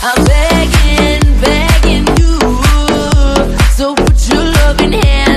I'm begging, begging you. So put your loving here.